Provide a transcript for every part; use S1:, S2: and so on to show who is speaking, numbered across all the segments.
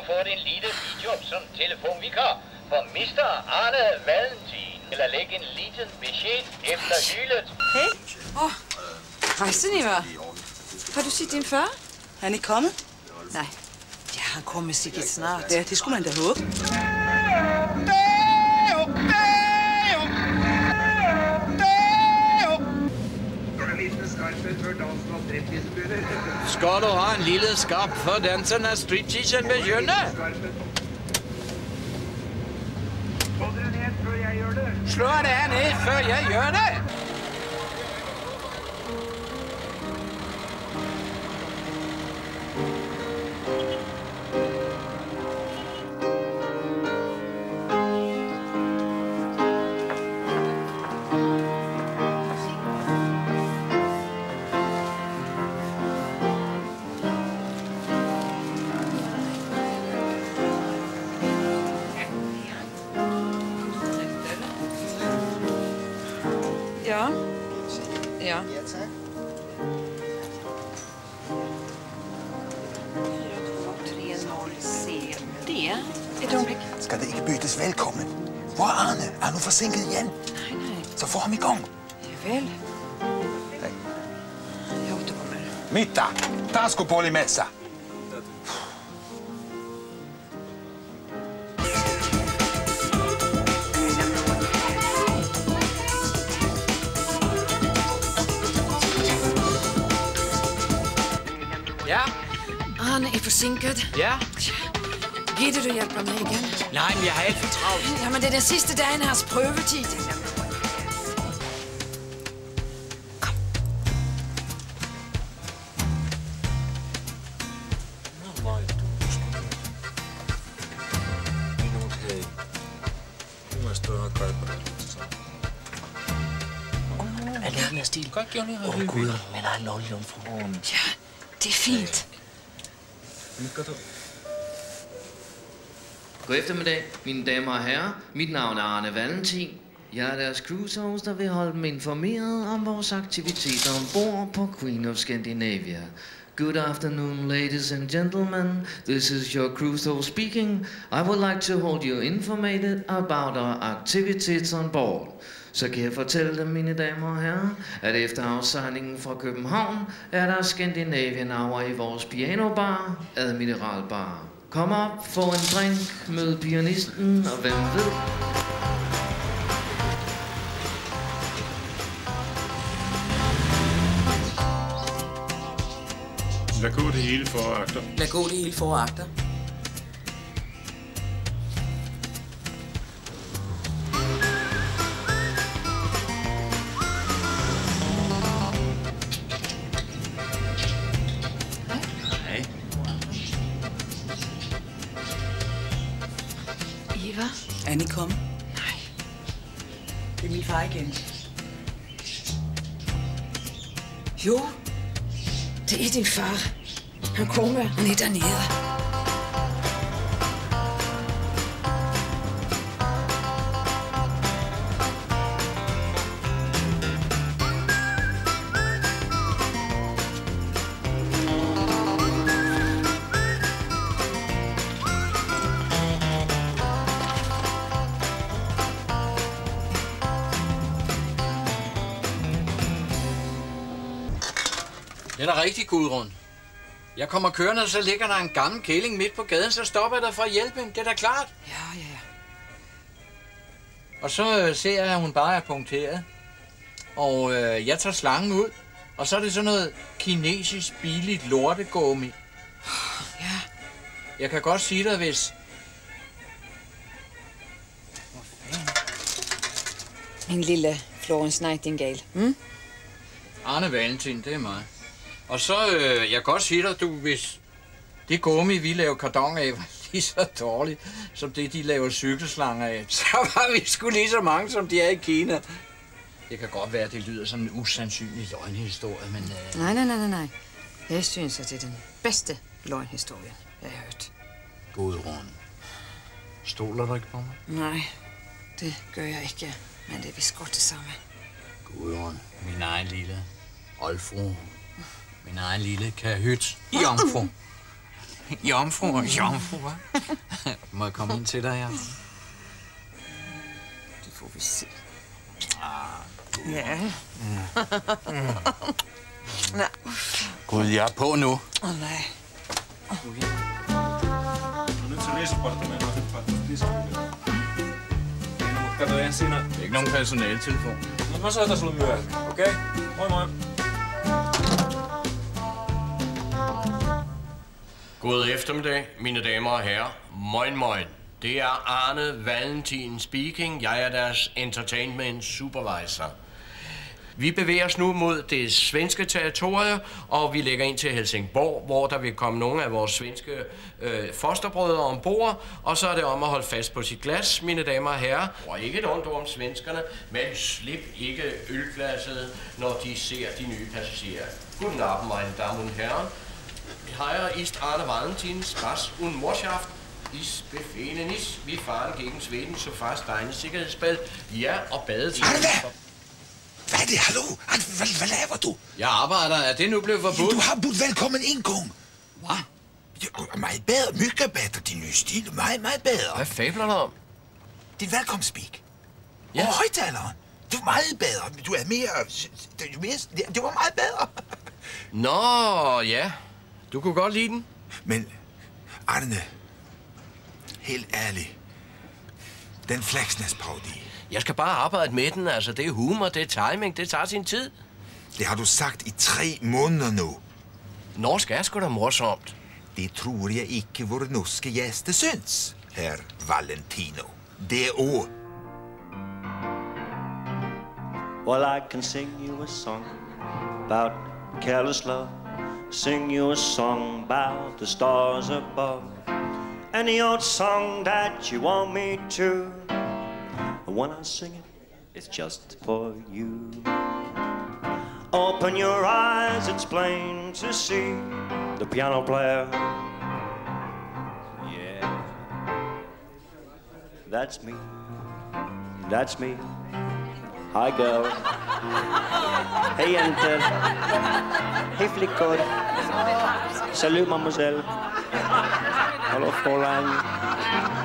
S1: Har fået en lille videojob som telefonvikar for Mr. Arne Valentin. Eller lægge en liten besked efter hyldet.
S2: Hej. Åh, oh, rejsen I var. Har du set din far?
S3: Er han ikke kommet?
S2: Nej. Ja, han kommer sikkert snart.
S3: Ja, det skulle man da håbe.
S4: Skal du ha en lille skap for den som er streetchichen begynner? Slå deg ned før jeg gjør det!
S2: Øjeblik.
S5: Skal det ikke byttes velkommen? Hvor er Arne? Er nu forsinket igen?
S2: Nej, nej.
S5: Så få ham i gang.
S2: Javel. Jeg återkommer.
S5: Mitä? Taskupuolimessa.
S4: Ja,
S2: Arne er forsinket.
S4: ja.
S2: Gitte, du hjælper mig igen.
S4: Nej, men jeg har alt for travlt.
S2: Jamen, det er den sidste dag af hans prøvetid.
S6: Alene stil.
S4: Godt, Johnny.
S6: Åh, oh, Gud, men ej, lol, jomfruen.
S2: Ja, det er fint.
S7: God eftermiddag, mine damer og herrer. Mit navn er Arne Valentin. Jeg er deres cruise host, der vil holde dem informeret om vores aktiviteter ombord på Queen of Scandinavia. Good afternoon, ladies and gentlemen. This is your cruise host speaking. I would like to hold you informated about our activities on board. Så kan jeg fortælle dem, mine damer og herrer, at efter afsejlingen fra København er der Scandinavian Hour i vores pianobar, Admiral Bar. Kom op, få en drink, mød pianisten, og hvem ved,
S8: Lad gå det hele for og agter.
S3: Lad gå det hele for og agter. Er han ikke kommet?
S2: Nej.
S3: Det er min far igen.
S2: Jo, det er din far. Han kommer. Han er dernede.
S4: Da rigtig, Gudrun. Jeg kommer kørende, og så ligger der en gammel kæling midt på gaden, så stopper jeg dig for at hjælpe hende. Det er da klart.
S2: Ja, ja, ja.
S4: Og så øh, ser jeg, at hun bare er punkteret. Og øh, jeg tager slangen ud, og så er det sådan noget kinesisk billigt lortegummi.
S2: Ja.
S4: Jeg kan godt sige dig, hvis...
S2: Min lille Florence Nightingale. Mm?
S4: Arne Valentin, det er mig. Og så, øh, jeg kan godt sige dig, du, hvis det gummi, vi laver kardon af, var lige så dårligt, som det, de laver cykelslanger af, så var vi sgu lige så mange, som de er i Kina. Det kan godt være, at det lyder som en usandsynlig løgnhistorie, men... Øh,
S2: Nej, nej, nej, nej, nej. Jeg synes, at det er den bedste løgnhistorie, jeg har hørt.
S4: Gudrun, stoler du ikke på mig?
S2: Nej, det gør jeg ikke. Men det er vist godt det samme.
S4: Gudrun, min egen lille oldfru. Min egen lille kahyt. Jomfru. Jomfru, jomfru, hva'? Må jeg komme ind til dig, ja?
S2: Det får vi se.
S3: Ja.
S4: Gud, jeg er på nu.
S3: Åh, oh, nej.
S8: Du er nødt til at læse på det, men
S4: er ikke nogen personaltelefon.
S8: No mä soitan sulle myöhemmin, okei? Okay? Moi moi.
S9: God eftermiddag, mine damer og herrer. Moin moin. Det er Arne Valentin speaking. Jeg er deres entertainment supervisor. Vi bevæger os nu mod det svenske territorie, og vi lægger ind til Helsingborg, hvor der vil komme nogle af vores svenske øh, fosterbrødre ombord, og så er det om at holde fast på sit glas, mine damer og herrer. Og ikke et ondt om svenskerne, men slip ikke ølglasset, når de ser de nye passagerer. Guten Abend, meine Damen und Herren. Heier ist Arne Valentins was und Morschaft. Ich befehle nicht, vi fahren gegen Schweden, så fast deine Sikkerhedsbad. Ja, og badetid.
S5: Arne! Hvad er det? Hallo? Hvad, hvad laver du?
S4: Jeg arbejder. Er det nu blevet forbudt?
S5: Du har budt velkommen en gang.
S4: Hvad?
S5: Ja, meget bedre, mycket bedre, din nye stil. Meget, meget bedre.
S9: Hvad fabler du om?
S5: Din velkomstspeak.
S9: Ja.
S5: Ja. Og højtaleren. Du er meget bedre. Du er mere... Du, er mere, det var meget bedre.
S9: Nå, ja. Du kunne godt lide den.
S5: Men, Arne, helt ærligt. Den Fleksnes parodi,
S9: Jeg skal bare arbejde med den, altså. Det er humor, det er timing, det tager sin tid.
S5: det har du sagt i tre måneder nu.
S9: Norsk er sgu da morsomt.
S5: Det tror jeg ikke våre norske gjester syns, herr Valentino. Det er ord.
S10: Well, I can sing you a song about careless love. Sing you a song about the stars above. Any old song that you want me to. And when I sing it, it's just for you. Open your eyes, it's plain to see the piano player. Yeah. That's me. That's me. Hi, girl. hey, enter. Hey, flicker. Salut, mademoiselle. Hello, Fräulein.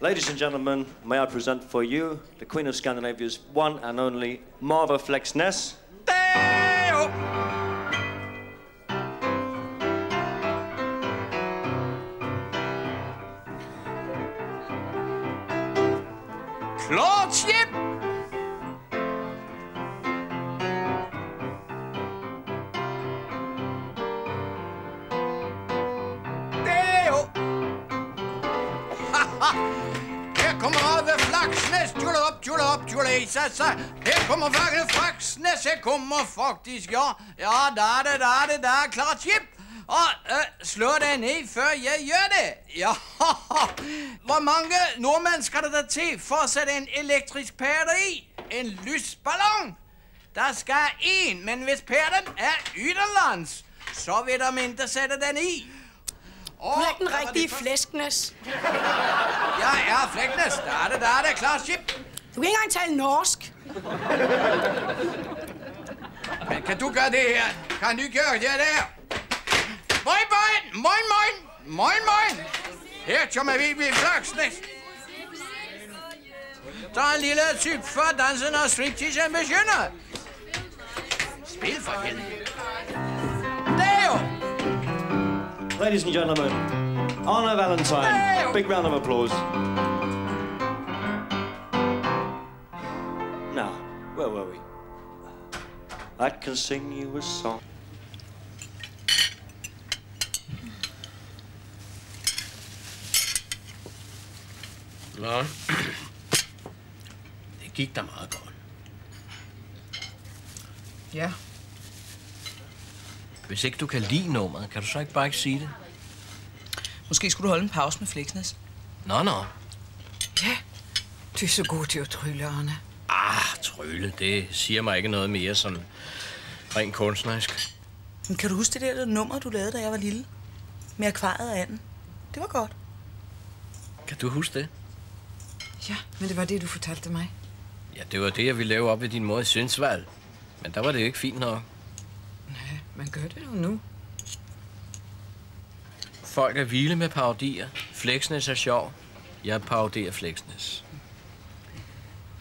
S10: Ladies and gentlemen, may I present for you the Queen of Scandinavia's one and only Marva Flexness.
S4: Det er jo... Kommer Arve Flaksnes. Tjulle op, tjulle op, tjulle i sig, sig. Her kommer faktisk Flaksnes. Her kommer faktisk, ja. Ja, der er det, der er det, der er klart chip. Og øh, slå det ned, før jeg gør det. Ja, hvor mange nordmænd skal der til for at sætte en elektrisk pære i? En lysballon? Der skal en, men hvis pæren er yderlands, så vil de ikke sætte den i. Og
S2: Du er den rigtige flæsknes.
S4: Jeg er Flæknes. Der er det, der er det. Klar, ship.
S2: Du kan ikke engang tale norsk.
S4: Men kan du gøre det her? Kan du gøre det der? Moin, moin, moin, moin, moin, moin. Her kommer vi ved Flaksnes. Der er en lille typ for dansen og stripteasen begynder. Spil for helvede.
S10: Ladies and gentlemen, Anna Valentine. Big round of applause. Now, where were we? I can sing you a song.
S9: Nå. Det gik da meget godt. Hvis ikke du kan lide nummeret, kan du så ikke bare ikke sige det?
S3: Måske skulle du holde en pause med Fleksnes.
S9: Nå, nå.
S2: Ja, du er så god til at trylle, Arne.
S9: Ah, trylle, det siger mig ikke noget mere sådan rent kunstnerisk.
S3: Men kan du huske det der nummer, du lavede, da jeg var lille? Med akvariet og anden. Det var godt.
S4: Kan du huske det?
S2: Ja, men det var det, du fortalte mig.
S4: Ja, det var det, jeg ville lave op ved din mor i Sønsvald. Men der var det jo ikke fint nok.
S2: Man gør det jo nu.
S4: Folk er vilde med parodier. Fleksnes er sjov. Jeg parodierer Fleksnes.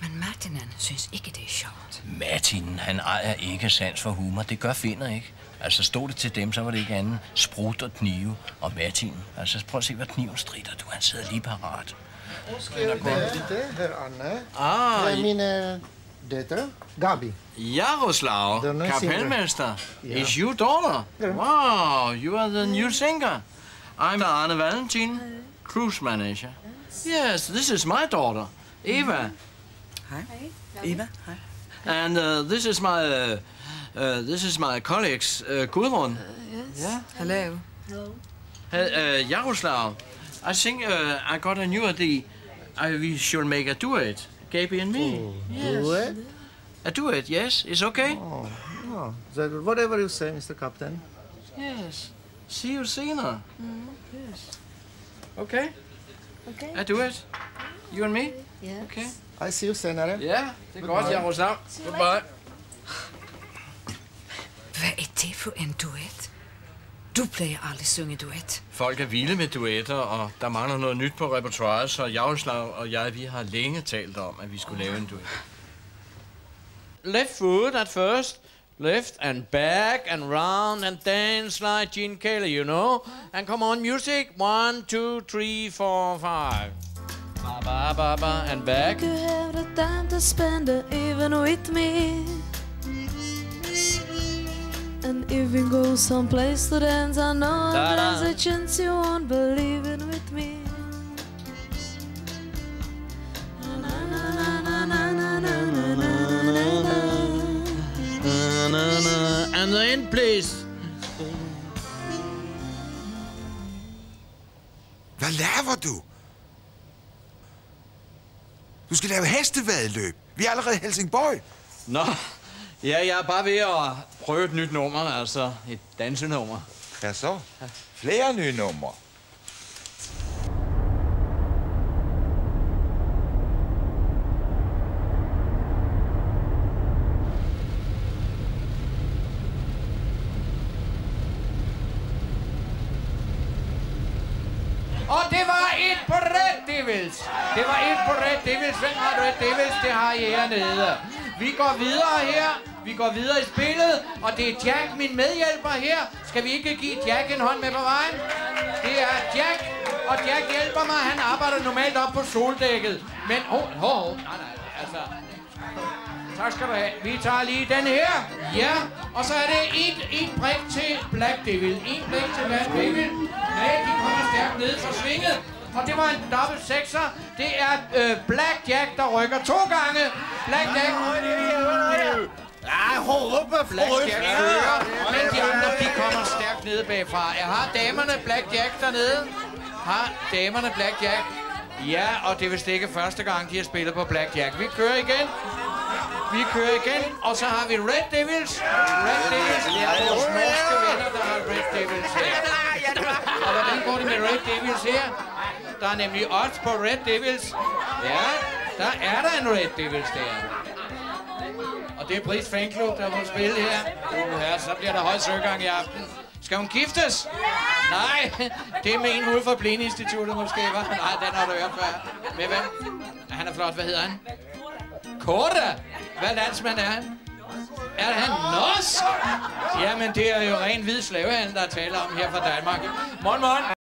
S2: Men Martinen synes ikke, det er sjovt.
S4: Martin, han ejer ikke sans for humor. Det gør finder ikke. Altså stod det til dem, så var det ikke andet sprut og knive. Og Martin, altså prøv at se, hvad kniven strider. Du, han sidder lige parat.
S11: Skal det er herr Anne.
S4: Ah,
S11: Det er min datter, Gabi.
S4: Jaroslav,
S11: The new. Yeah.
S4: Is your daughter?
S11: Yeah.
S4: Wow, you are the new singer. I'm Arne Valentin, cruise manager. Yes, this is my daughter, Eva.
S3: Hi, Eva, Hi.
S4: And uh, this is my uh, uh, this is my colleagues, uh, Gudrun.
S2: Yeah. Hello.
S4: Uh, uh, Jaroslav, I think uh, I got a new idea. I, we should make a duet, Gaby and me. yes.
S11: Duet?
S4: A duet, yes, it's okay.
S11: Oh, no. That, whatever you say, Mr. Captain.
S4: Yes. See you sooner. Yes. Okay.
S11: Okay.
S4: I do it. You and me?
S11: Yes.
S4: Okay.
S11: I see you senere.
S4: Ja, det er
S11: Goodbye.
S4: godt, Jaroslav. Goodbye.
S2: Hvad er det for en duet? Du plejer aldrig synge duet.
S4: Folk er vilde med duetter, og der mangler noget nyt på repertoireet, så Jaroslav og jeg, vi har længe talt om, at vi skulle lave en duet. Left foot at first, left and back and round and dance like Gene Kelly, you know? And come on, music, one, two, three, four, five. Ba, ba, ba, ba, and back.
S12: You have the time to spend it even with me. And if we go someplace to dance, I know
S4: Da-da.
S12: there's a chance you won't believe it with me.
S4: Na, na, na. And then, please.
S5: Hvad laver du? Du skal lave hestevadløb. Vi er allerede i Helsingborg.
S13: Nå, ja, jeg er bare ved at prøve et nyt nummer, altså et dansenummer.
S5: Ja, så. Flere nye numre.
S4: Og det var et på Red Devils. Det var et på Red Devils. Hvem har Red Devils? Det har I hernede. Vi går videre her. Vi går videre i spillet. Og det er Jack, min medhjælper her. Skal vi ikke give Jack en hånd med på vejen? Det er Jack. Og Jack hjælper mig. Han arbejder normalt op på soldækket. Men, åh, oh, oh, oh, nej, nej, altså... Tak skal du have. Vi tager lige den her. Ja, og så er det en, en brik til Black Devil. En brik til Black Devil. Nej, de kommer stærkt ned fra svinget. Og det var en dobbelt sekser. Det er øh, Black Jack, der rykker to gange. Black Jack... Ja, håbe Black Jack fører, men de andre, de kommer stærkt nede bagfra. Jeg har damerne Black Jack dernede. Har damerne Black Jack. Ja, og det er vist ikke første gang, de har spillet på Black Jack. Vi kører igen. Vi kører igen, og så har vi Red Devils. Red Devils, det er vores norske venner, der har Red Devils her. Og hvordan går det med Red Devils her? Der er nemlig odds på Red Devils. Ja, der er der en Red Devils der. Det er Brits Fanklub, der må spille her. Ja, så bliver der høj søgang i aften. Skal hun giftes? Nej, det er med en ude fra Blindinstituttet måske, var. Nej, den har du hørt før. Med hvem? Han er flot, hvad hedder han? Korda! Hvad landsmand er han? Er han norsk? Jamen, det er jo ren hvid slavehandel, der taler om her fra Danmark. Morgen, morgen.